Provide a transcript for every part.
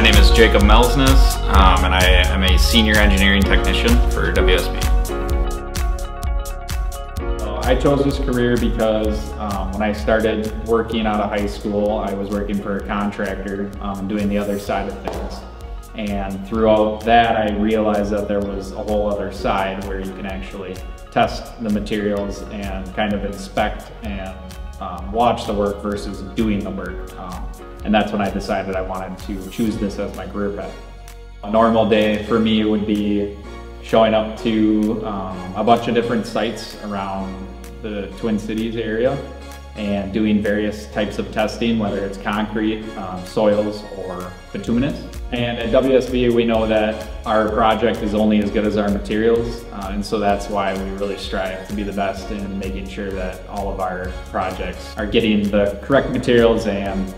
My name is Jacob Melsness, um, and I am a senior engineering technician for WSB. I chose this career because um, when I started working out of high school, I was working for a contractor um, doing the other side of things. And throughout that, I realized that there was a whole other side where you can actually test the materials and kind of inspect and um, watch the work versus doing the work. And that's when I decided I wanted to choose this as my career path. A normal day for me would be showing up to um, a bunch of different sites around the Twin Cities area and doing various types of testing, whether it's concrete, um, soils, or bituminous. And at WSB, we know that our project is only as good as our materials, uh, and so that's why we really strive to be the best in making sure that all of our projects are getting the correct materials and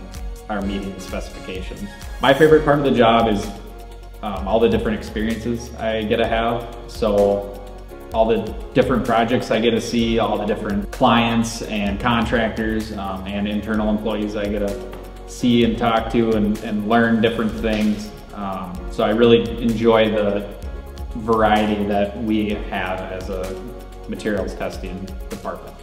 are meeting the specifications. My favorite part of the job is um, all the different experiences I get to have. So all the different projects I get to see, all the different clients and contractors um, and internal employees I get to see and talk to and, and learn different things. Um, so I really enjoy the variety that we have as a materials testing department.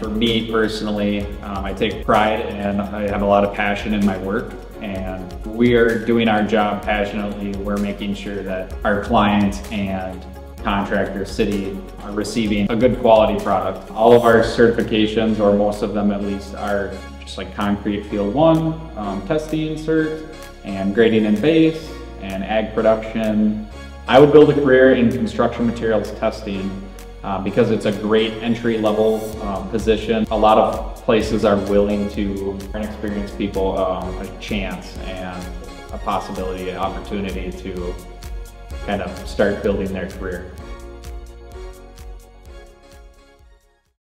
For me personally, um, I take pride and I have a lot of passion in my work and we are doing our job passionately. We're making sure that our clients and contractor, city are receiving a good quality product. All of our certifications, or most of them at least, are just like concrete field one, um, testing cert, and grading and base, and ag production. I would build a career in construction materials testing uh, because it's a great entry level um, position. A lot of places are willing to inexperienced people um, a chance and a possibility, an opportunity to kind of start building their career.